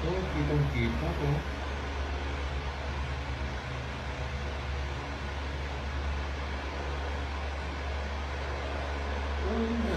Ito, kitang-kita ko. Oh. Oh.